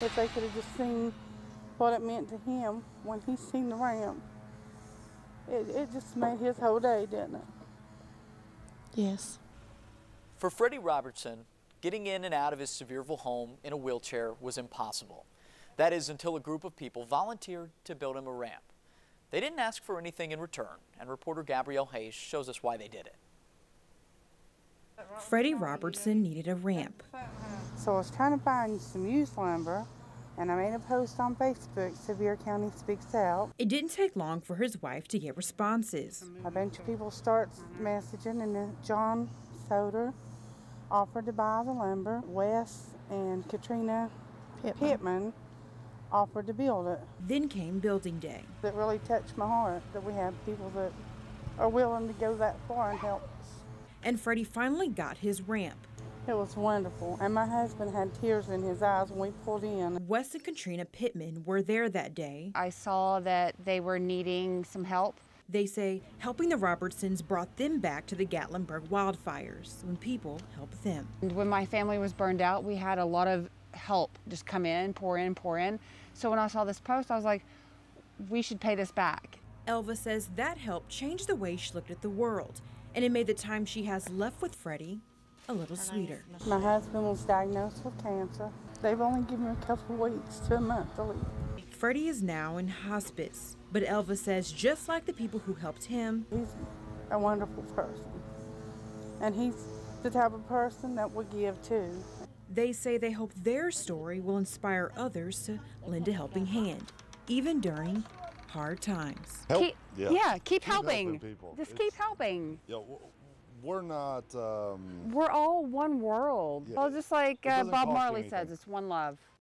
If they could have just seen what it meant to him when he seen the ramp, it, it just made his whole day, didn't it? Yes. For Freddie Robertson, getting in and out of his Sevierville home in a wheelchair was impossible. That is until a group of people volunteered to build him a ramp. They didn't ask for anything in return, and reporter Gabrielle Hayes shows us why they did it. Freddie Robertson needed a ramp. So I was trying to find some used lumber, and I made a post on Facebook, Sevier County Speaks Out. It didn't take long for his wife to get responses. A bunch of people start messaging, and then John Soder offered to buy the lumber. Wes and Katrina Pittman, offered to build it. Then came building day. That really touched my heart that we have people that are willing to go that far and help us. And Freddie finally got his ramp. It was wonderful, and my husband had tears in his eyes when we pulled in. Wes and Katrina Pittman were there that day. I saw that they were needing some help. They say helping the Robertsons brought them back to the Gatlinburg wildfires when people helped them. And when my family was burned out, we had a lot of help just come in, pour in, pour in. So when I saw this post, I was like, we should pay this back. Elva says that help changed the way she looked at the world, and it made the time she has left with Freddie a little sweeter. My husband was diagnosed with cancer. They've only given me a couple weeks to a month to live. Freddie is now in hospice, but Elva says just like the people who helped him, he's a wonderful person. And he's the type of person that would give too. They say they hope their story will inspire others to lend a helping hand, even during hard times. Help. Keep, yeah. yeah. keep, Keep helping. helping people. Just It's- keep helping. Yeah, w- we're not. Um, We're all one world. Yeah. Well, just like uh, Bob Marley says, it's one love.